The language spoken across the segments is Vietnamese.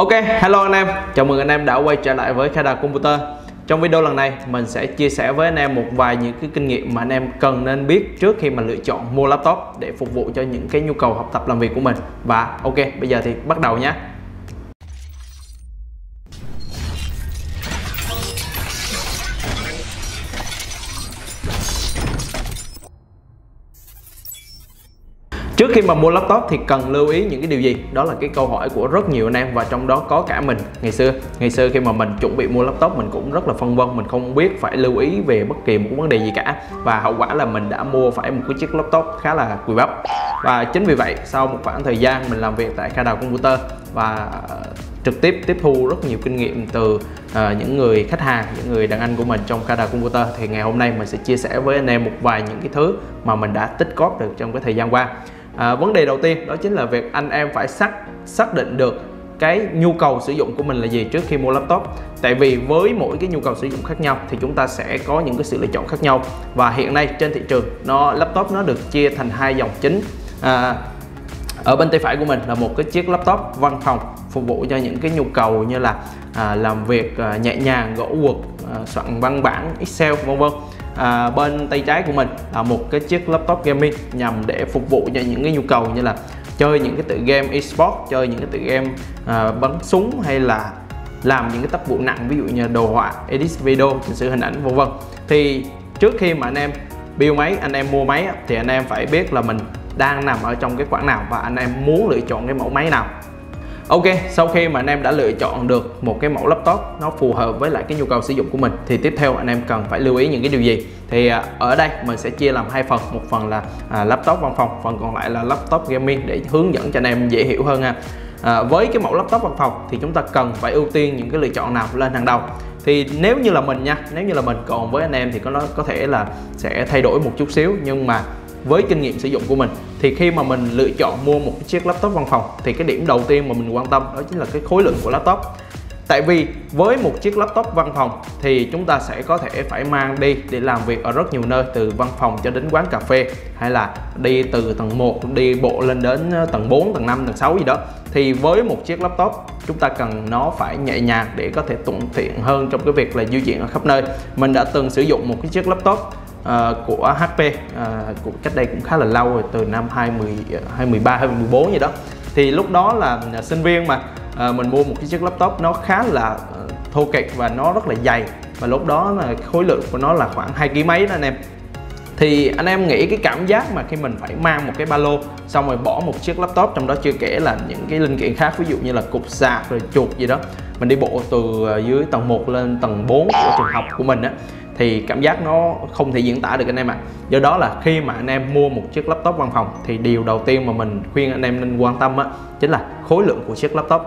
Ok, hello anh em, chào mừng anh em đã quay trở lại với Khai Đà Computer. Trong video lần này mình sẽ chia sẻ với anh em một vài những cái kinh nghiệm mà anh em cần nên biết trước khi mà lựa chọn mua laptop để phục vụ cho những cái nhu cầu học tập làm việc của mình. Và ok, bây giờ thì bắt đầu nhé. Trước khi mà mua laptop thì cần lưu ý những cái điều gì? Đó là cái câu hỏi của rất nhiều anh em và trong đó có cả mình ngày xưa. Ngày xưa khi mà mình chuẩn bị mua laptop mình cũng rất là phân vân, mình không biết phải lưu ý về bất kỳ một vấn đề gì cả. Và hậu quả là mình đã mua phải một cái chiếc laptop khá là quỳ bắp. Và chính vì vậy sau một khoảng thời gian mình làm việc tại Khai Đào Computer và trực tiếp tiếp thu rất nhiều kinh nghiệm từ uh, những người khách hàng, những người đàn anh của mình trong Kada Computer thì ngày hôm nay mình sẽ chia sẻ với anh em một vài những cái thứ mà mình đã tích góp được trong cái thời gian qua à, vấn đề đầu tiên đó chính là việc anh em phải xác xác định được cái nhu cầu sử dụng của mình là gì trước khi mua laptop. Tại vì với mỗi cái nhu cầu sử dụng khác nhau thì chúng ta sẽ có những cái sự lựa chọn khác nhau. Và hiện nay trên thị trường nó laptop nó được chia thành hai dòng chính. À, ở bên tay phải của mình là một cái chiếc laptop văn phòng phục vụ cho những cái nhu cầu như là à, làm việc à, nhẹ nhàng gỗ quật à, soạn văn bản excel vân vân à, bên tay trái của mình là một cái chiếc laptop gaming nhằm để phục vụ cho những cái nhu cầu như là chơi những cái tự game esports chơi những cái tự game à, bắn súng hay là làm những cái tác vụ nặng ví dụ như đồ họa edit video chỉnh sửa hình ảnh vân vân. Thì trước khi mà anh em build máy anh em mua máy thì anh em phải biết là mình đang nằm ở trong cái khoảng nào và anh em muốn lựa chọn cái mẫu máy nào. Ok, sau khi mà anh em đã lựa chọn được một cái mẫu laptop nó phù hợp với lại cái nhu cầu sử dụng của mình thì tiếp theo anh em cần phải lưu ý những cái điều gì? Thì à, ở đây mình sẽ chia làm hai phần một phần là à, laptop văn phòng phần còn lại là laptop gaming để hướng dẫn cho anh em dễ hiểu hơn ha. À, với cái mẫu laptop văn phòng thì chúng ta cần phải ưu tiên những cái lựa chọn nào lên hàng đầu? Thì nếu như là mình nha nếu như là mình còn với anh em thì có nó có thể là sẽ thay đổi một chút xíu nhưng mà với kinh nghiệm sử dụng của mình thì khi mà mình lựa chọn mua một cái chiếc laptop văn phòng thì cái điểm đầu tiên mà mình quan tâm đó chính là cái khối lượng của laptop Tại vì với một chiếc laptop văn phòng thì chúng ta sẽ có thể phải mang đi để làm việc ở rất nhiều nơi từ văn phòng cho đến quán cà phê hay là đi từ tầng 1 đi bộ lên đến ờ, tầng 4, tầng 5, tầng 6 gì đó. Thì với một chiếc laptop chúng ta cần nó phải nhẹ nhàng để có thể thuận tiện hơn trong cái việc là di chuyển ở khắp nơi. Mình đã từng sử dụng một cái chiếc laptop uh, của HP uh, ờ, cũng cách đây cũng khá là lâu rồi từ năm 20 2013 2014 gì đó. Thì lúc đó là à, sinh viên mà uh, mình mua một cái chiếc laptop nó khá là uh, thô kệch và nó rất là dày. Và lúc đó là khối lượng của nó là khoảng hai kg mấy đó anh em. Thì anh em nghĩ cái cảm giác mà khi mình phải mang một cái ba lô xong rồi bỏ một chiếc laptop trong đó chưa kể là những cái linh kiện khác ví dụ như là cục sạc rồi chuột gì đó mình đi bộ từ dưới tầng 1 lên tầng 4 của trường học của mình á thì cảm giác nó không thể diễn tả được anh em ạ. À. do đó là khi mà anh em mua một chiếc laptop văn phòng thì điều đầu tiên mà mình khuyên anh em nên quan tâm á, chính là khối lượng của chiếc laptop.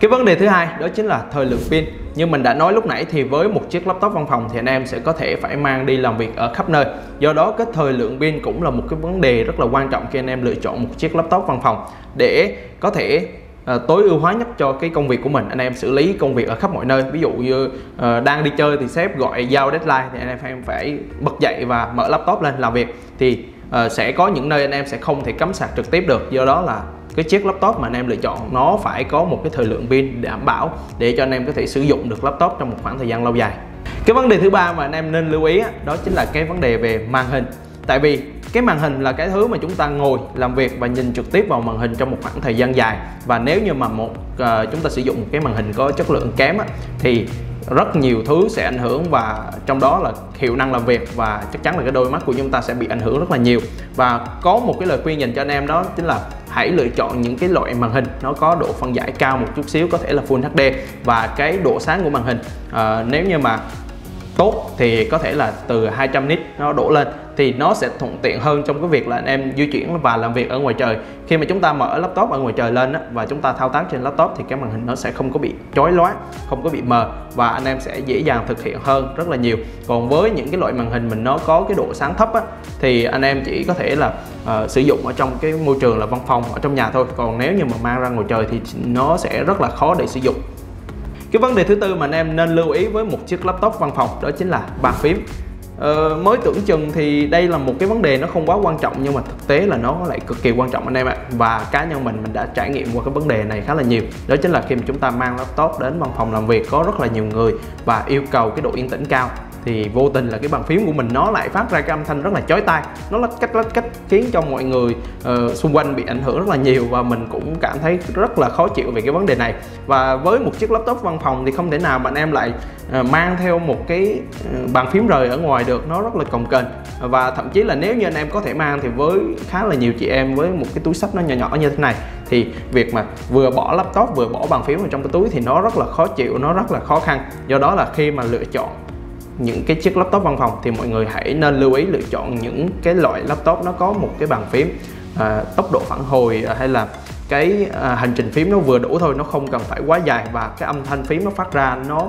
Cái vấn đề thứ hai đó chính là thời lượng pin. Như mình đã nói lúc nãy thì với một chiếc laptop văn phòng thì anh em sẽ có thể phải mang đi làm việc ở khắp nơi. Do đó cái thời lượng pin cũng là một cái vấn đề rất là quan trọng khi anh em lựa chọn một chiếc laptop văn phòng để có thể Ờ, tối ưu hóa nhất cho cái công việc của mình. Anh em xử lý công việc ở khắp mọi nơi. Ví dụ như ờ, đang đi chơi thì sếp gọi giao deadline thì anh em phải, phải bật dậy và mở laptop lên làm việc. Thì ờ, sẽ có những nơi anh em sẽ không thể cắm sạc trực tiếp được. Do đó là cái chiếc laptop mà anh em lựa chọn nó phải có một cái thời lượng pin đảm bảo để cho anh em có thể sử dụng được laptop trong một khoảng thời gian lâu dài. Cái vấn đề thứ ba mà anh em nên lưu ý đó chính là cái vấn đề về màn hình. Tại vì cái màn hình là cái thứ mà chúng ta ngồi làm việc và nhìn trực tiếp vào màn hình trong một khoảng thời gian dài. Và nếu như mà một uh, chúng ta sử dụng một cái màn hình có chất lượng kém á, thì rất nhiều thứ sẽ ảnh hưởng và trong đó là hiệu năng làm việc và chắc chắn là cái đôi mắt của chúng ta sẽ bị ảnh hưởng rất là nhiều. Và có một cái lời khuyên dành cho anh em đó chính là hãy lựa chọn những cái loại màn hình nó có độ phân giải cao một chút xíu có thể là Full HD và cái độ sáng của màn hình à, nếu như mà tốt thì có thể là từ 200 nit nó đổ lên thì nó sẽ thuận tiện hơn trong cái việc là anh em di chuyển và làm việc ở ngoài trời. Khi mà chúng ta mở laptop ở ngoài trời lên á, và chúng ta thao tác trên laptop thì cái màn hình nó sẽ không có bị chói lóa không có bị mờ và anh em sẽ dễ dàng thực hiện hơn rất là nhiều. Còn với những cái loại màn hình mình nó có cái độ sáng thấp á, thì anh em chỉ có thể là uh, sử dụng ở trong cái môi trường là văn phòng ở trong nhà thôi. Còn nếu như mà mang ra ngoài trời thì nó sẽ rất là khó để sử dụng cái vấn đề thứ tư mà anh em nên lưu ý với một chiếc laptop văn phòng đó chính là bàn phím. Ờ, mới tưởng chừng thì đây là một cái vấn đề nó không quá quan trọng nhưng mà thực tế là nó lại cực kỳ quan trọng anh em ạ. Và cá nhân mình mình đã trải nghiệm qua cái vấn đề này khá là nhiều. Đó chính là khi mà chúng ta mang laptop đến văn phòng làm việc có rất là nhiều người và yêu cầu cái độ yên tĩnh cao thì vô tình là cái bàn phím của mình nó lại phát ra cái âm thanh rất là chói tai. Nó lách cách lách cách khiến cho mọi người uh, xung quanh bị ảnh hưởng rất là nhiều và mình cũng cảm thấy rất là khó chịu về cái vấn đề này. Và với một chiếc laptop văn phòng thì không thể nào bạn em lại uh, mang theo một cái uh, bàn phím rời ở ngoài được nó rất là cồng kềnh. Và thậm chí là nếu như anh em có thể mang thì với khá là nhiều chị em với một cái túi sách nó nhỏ nhỏ như thế này thì việc mà vừa bỏ laptop vừa bỏ bàn phím vào trong cái túi thì nó rất là khó chịu nó rất là khó khăn. Do đó là khi mà lựa chọn những cái chiếc laptop văn phòng thì mọi người hãy nên lưu ý lựa chọn những cái loại laptop nó có một cái bàn phím à, tốc độ phản hồi à, hay là cái à, hành trình phím nó vừa đủ thôi nó không cần phải quá dài và cái âm thanh phím nó phát ra nó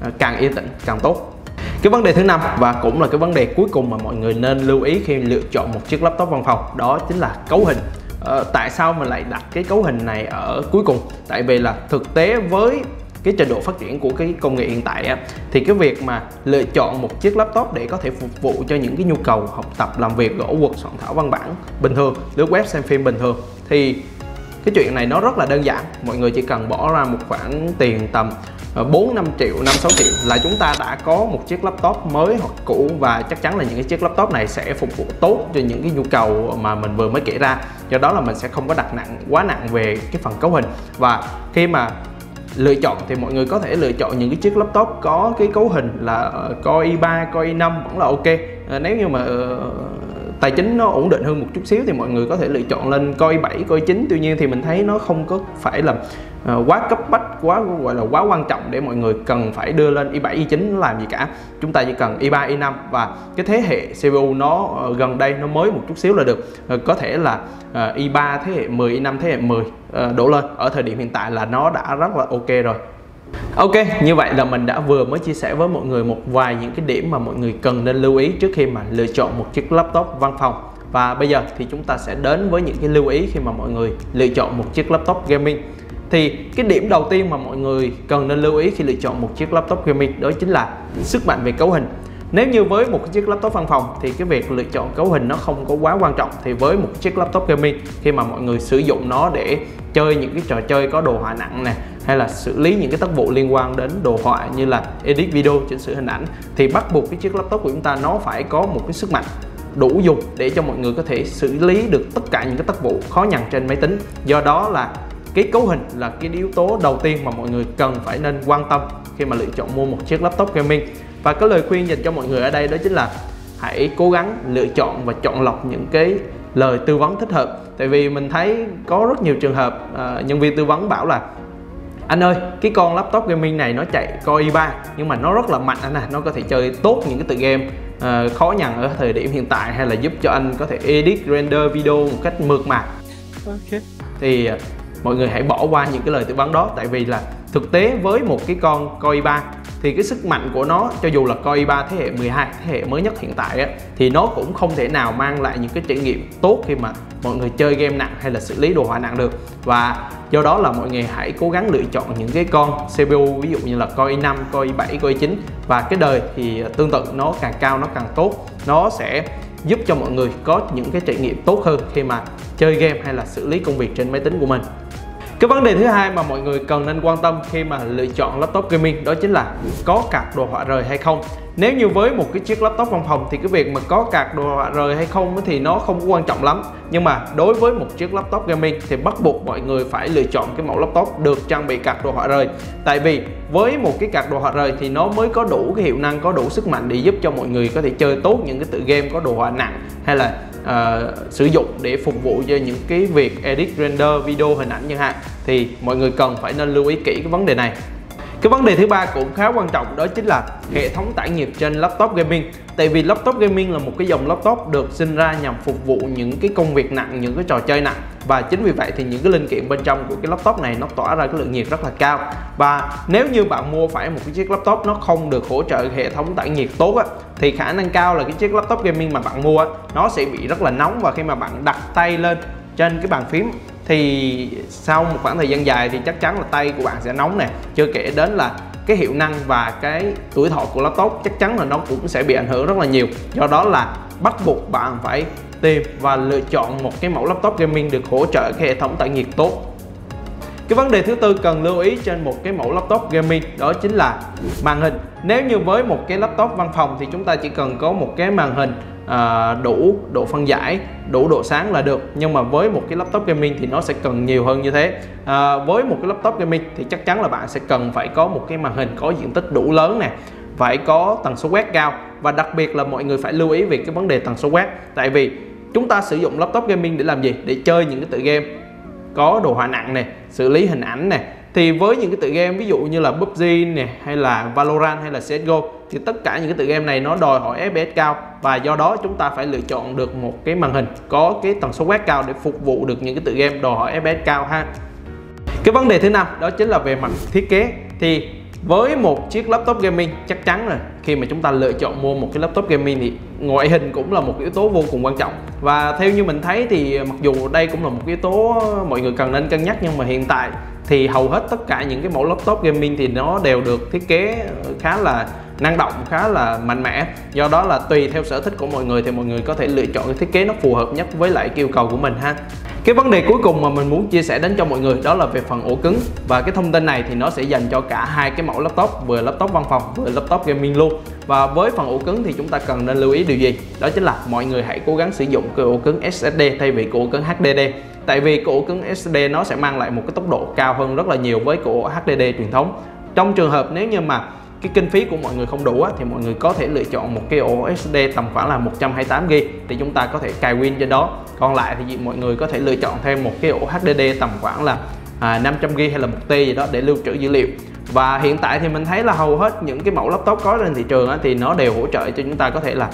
à, càng yên tĩnh càng tốt. Cái vấn đề thứ năm và cũng là cái vấn đề cuối cùng mà mọi người nên lưu ý khi lựa chọn một chiếc laptop văn phòng đó chính là cấu hình. Ờ, tại sao mình lại đặt cái cấu hình này ở cuối cùng? Tại vì là thực tế với cái trình độ phát triển của cái công nghệ hiện tại á, thì cái việc mà lựa chọn một chiếc laptop để có thể phục vụ cho những cái nhu cầu học tập làm việc gõ quật soạn thảo văn bản bình thường lướt web xem phim bình thường thì cái chuyện này nó rất là đơn giản. Mọi người chỉ cần bỏ ra một khoản tiền tầm ờ, 4 5 triệu 5 6 triệu là chúng ta đã có một chiếc laptop mới hoặc cũ và chắc chắn là những cái chiếc laptop này sẽ phục vụ tốt cho những cái nhu cầu mà mình vừa mới kể ra. Do đó là mình sẽ không có đặt nặng quá nặng về cái phần cấu hình. Và khi mà lựa chọn thì mọi người có thể lựa chọn những cái chiếc laptop có cái cấu hình là Core i3, Core i5 vẫn là ok. À, nếu như mà ờ, tài chính nó ổn định hơn một chút xíu thì mọi người có thể lựa chọn lên Core i7, Core i9 tuy nhiên thì mình thấy nó không có phải là Ờ, quá cấp bách quá gọi là quá quan trọng để mọi người cần phải đưa lên i7 i9 làm gì cả. Chúng ta chỉ cần i3 i5 và cái thế hệ CPU nó ờ, gần đây nó mới một chút xíu là được. Ờ, có thể là i3 thế hệ 10 i5 thế hệ 10 đổ lên. Ở thời điểm hiện tại là nó đã rất là ok rồi. Ok, như vậy là mình đã vừa mới chia sẻ với mọi người một vài những cái điểm mà mọi người cần nên lưu ý trước khi mà lựa chọn một chiếc laptop văn phòng. Và bây giờ thì chúng ta sẽ đến với những cái lưu ý khi mà mọi người lựa chọn một chiếc laptop gaming thì cái điểm đầu tiên mà mọi người cần nên lưu ý khi lựa chọn một chiếc laptop gaming đó chính là sức mạnh về cấu hình. Nếu như với một chiếc laptop văn phòng thì cái việc lựa chọn cấu hình nó không có quá quan trọng. Thì với một chiếc laptop gaming, khi mà mọi người sử dụng nó để chơi những cái trò chơi có đồ họa nặng nè, hay là xử lý những cái tác vụ liên quan đến đồ họa như là edit video, chỉnh sửa hình ảnh, thì bắt buộc cái chiếc laptop của chúng ta nó phải có một cái sức mạnh đủ dùng để cho mọi người có thể xử lý được tất cả những cái tác vụ khó nhằn trên máy tính. Do đó là cái cấu hình là cái yếu tố đầu tiên mà mọi người cần phải nên quan tâm khi mà lựa chọn mua một chiếc laptop gaming. Và cái lời khuyên dành cho mọi người ở đây đó chính là hãy cố gắng lựa chọn và chọn lọc những cái lời tư vấn thích hợp. Tại vì mình thấy có rất nhiều trường hợp uh, nhân viên tư vấn bảo là anh ơi cái con laptop gaming này nó chạy Core i3 nhưng mà nó rất là mạnh anh à nó có thể chơi tốt những cái tựa game uh, khó nhằn ở thời điểm hiện tại hay là giúp cho anh có thể edit render video một cách mượt mà. Okay. thì uh, mọi người hãy bỏ qua những cái lời tư vấn đó tại vì là thực tế với một cái con Core i3 thì cái sức mạnh của nó cho dù là Core i3 thế hệ 12 thế hệ mới nhất hiện tại á, thì nó cũng không thể nào mang lại những cái trải nghiệm tốt khi mà mọi người chơi game nặng hay là xử lý đồ họa nặng được. Và do đó là mọi người hãy cố gắng lựa chọn những cái con CPU ví dụ như là Core i5, Core i7, Core i9 và cái đời thì tương tự nó càng cao nó càng tốt. Nó sẽ giúp cho mọi người có những cái trải nghiệm tốt hơn khi mà chơi game hay là xử lý công việc trên máy tính của mình cái vấn đề thứ hai mà mọi người cần nên quan tâm khi mà lựa chọn laptop gaming đó chính là có card đồ họa rời hay không. Nếu như với một cái chiếc laptop văn phòng thì cái việc mà có card đồ họa rời hay không thì nó không có quan trọng lắm. Nhưng mà đối với một chiếc laptop gaming thì bắt buộc mọi người phải lựa chọn cái mẫu laptop được trang bị card đồ họa rời. Tại vì với một cái card đồ họa rời thì nó mới có đủ cái hiệu năng, có đủ sức mạnh để giúp cho mọi người có thể chơi tốt những cái tựa game, có đồ họa nặng hay là uh, sử dụng để phục vụ cho những cái việc edit render video hình ảnh như hạn thì mọi người cần phải nên lưu ý kỹ cái vấn đề này cái vấn đề thứ ba cũng khá quan trọng đó chính là hệ thống tản nhiệt trên laptop gaming. Tại vì laptop gaming là một cái dòng laptop được sinh ra nhằm phục vụ những cái công việc nặng những cái trò chơi nặng. Và chính vì vậy thì những cái linh kiện bên trong của cái laptop này nó tỏa ra cái lượng nhiệt rất là cao. Và nếu như bạn mua phải một cái chiếc laptop nó không được hỗ trợ hệ thống tản nhiệt tốt á thì khả năng cao là cái chiếc laptop gaming mà bạn mua á, nó sẽ bị rất là nóng. Và khi mà bạn đặt tay lên trên cái bàn phím thì sau một khoảng thời gian dài thì chắc chắn là tay của bạn sẽ nóng nè. Chưa kể đến là cái hiệu năng và cái tuổi thọ của laptop chắc chắn là nó cũng sẽ bị ảnh hưởng rất là nhiều. Do đó là bắt buộc bạn phải tìm và lựa chọn một cái mẫu laptop gaming được hỗ trợ cái hệ thống tản nhiệt tốt. Cái vấn đề thứ tư cần lưu ý trên một cái mẫu laptop gaming đó chính là màn hình. Nếu như với một cái laptop văn phòng thì chúng ta chỉ cần có một cái màn hình à, đủ độ phân giải đủ độ sáng là được. Nhưng mà với một cái laptop gaming thì nó sẽ cần nhiều hơn như thế. À, với một cái laptop gaming thì chắc chắn là bạn sẽ cần phải có một cái màn hình có diện tích đủ lớn nè phải có tần số quét cao. Và đặc biệt là mọi người phải lưu ý về cái vấn đề tần số quét. Tại vì chúng ta sử dụng laptop gaming để làm gì? Để chơi những cái tựa game có đồ họa nặng này xử lý hình ảnh này thì với những cái tựa game, ví dụ như là PUBG nè, hay là Valorant, hay là CSGO thì tất cả những cái tựa game này nó đòi hỏi FPS cao. Và do đó chúng ta phải lựa chọn được một cái màn hình có cái tần số quét cao để phục vụ được những cái tựa game đòi hỏi FPS cao ha. Cái vấn đề thứ năm đó chính là về mặt thiết kế. Thì với một chiếc laptop gaming, chắc chắn rồi khi mà chúng ta lựa chọn mua một cái laptop gaming thì ngoại hình cũng là một yếu tố vô cùng quan trọng. Và theo như mình thấy thì mặc dù đây cũng là một yếu tố mọi người cần nên cân nhắc, nhưng mà hiện tại thì hầu hết tất cả những cái mẫu laptop gaming thì nó đều được thiết kế khá là năng động khá là mạnh mẽ. Do đó là tùy theo sở thích của mọi người thì mọi người có thể lựa chọn cái thiết kế nó phù hợp nhất với lại yêu cầu của mình ha. Cái vấn đề cuối cùng mà mình muốn chia sẻ đến cho mọi người đó là về phần ổ cứng. Và cái thông tin này thì nó sẽ dành cho cả hai cái mẫu laptop, vừa laptop văn phòng, vừa laptop gaming luôn. Và với phần ổ cứng thì chúng ta cần nên lưu ý điều gì? Đó chính là mọi người hãy cố gắng sử dụng cái ổ cứng SSD thay vì cái ổ cứng HDD tại vì cái ổ cứng SSD nó sẽ mang lại một cái tốc độ cao hơn rất là nhiều với cái ổ HDD truyền thống. Trong trường hợp nếu như mà cái kinh phí của mọi người không đủ á, thì mọi người có thể lựa chọn một cái ổ SSD tầm khoảng là 128GB thì chúng ta có thể cài Win trên đó. Còn lại thì mọi người có thể lựa chọn thêm một cái ổ HDD tầm khoảng là à, 500GB hay là 1 T gì đó để lưu trữ dữ liệu. Và hiện tại thì mình thấy là hầu hết những cái mẫu laptop có trên thị trường á, thì nó đều hỗ trợ cho chúng ta có thể là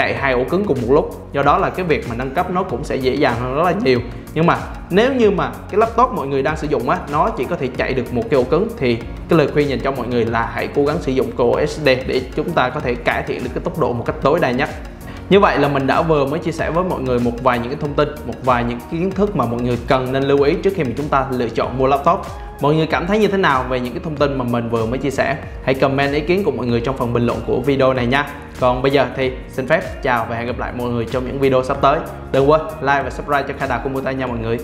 chạy hai ổ cứng cùng một lúc. Do đó là cái việc mà nâng cấp nó cũng sẽ dễ dàng hơn rất là nhiều. Nhưng mà nếu như mà cái laptop mọi người đang sử dụng á, nó chỉ có thể chạy được một cái ổ cứng, thì cái lời khuyên dành cho mọi người là hãy cố gắng sử dụng cái ổ SSD để chúng ta có thể cải thiện được cái tốc độ một cách tối đa nhất. Như vậy là mình đã vừa mới chia sẻ với mọi người một vài những cái thông tin, một vài những kiến thức mà mọi người cần nên lưu ý trước khi mà chúng ta lựa chọn mua laptop mọi người cảm thấy như thế nào về những cái thông tin mà mình vừa mới chia sẻ? Hãy comment ý kiến của mọi người trong phần bình luận của video này nha. Còn bây giờ thì xin phép chào và hẹn gặp lại mọi người trong những video sắp tới. Đừng quên like và subscribe cho khai đào của Muta nha mọi người.